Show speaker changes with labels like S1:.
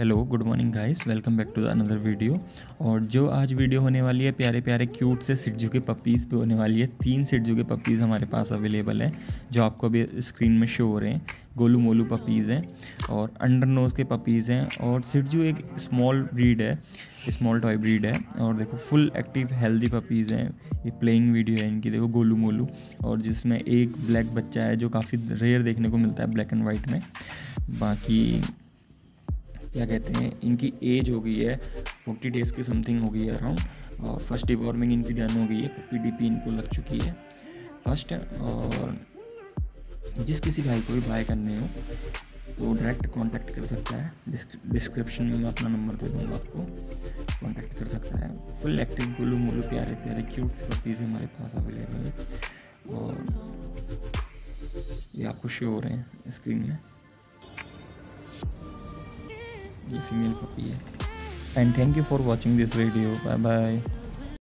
S1: Hello good morning guys welcome back to the another video और जो आज video होने वाली है, प्यारे प्यारे क्यूट से सिटजू के पपीज़ पे होने वाली है। तीन सिटजू के पपीज़ हमारे पास अवेलेबल हैं, जो आपको अभी स्क्रीन में शो हो रहे हैं। गोलू मोलू पपीज़ हैं और अंडर नोज़ के पपीज़ हैं। और सिटजू एक स्मॉल ब्रीड है स्मॉल टॉय ब्रीड है। और देखो फुल एक्टिव हेल्दी पपीज़ हैं। ये प्लेइंग वीडियो है इनकी, देखो, गोलू मोलू। और जिसमें एक ब्लैक बच्चा है, जो काफ़ी रेयर देखने को मिलता है ब्लैक एंड वाइट में। बाकी क्या कहते हैं, इनकी एज हो गई है फोर्टी डेज़ की समथिंग हो गई है अराउंड और फ़र्स्ट डिवॉर्मिंग इनकी डन हो गई है पी डी पी इनको लग चुकी है। फ़र्स्ट और जिस किसी भाई को भी बाय करने हो तो डायरेक्ट कांटेक्ट कर सकता है। डिस्क्रिप्शन में मैं अपना नंबर दे दूँगा आपको। कांटेक्ट कर सकता है। फुल एक्टिव गुलू मुलू, प्यारे प्यारे क्यूट पपीज़ हमारे पास अवेलेबल है और ये आपको शो हो रहे हैं स्क्रीन में। ये फीमेल पपी है। And thank you for watching this video bye bye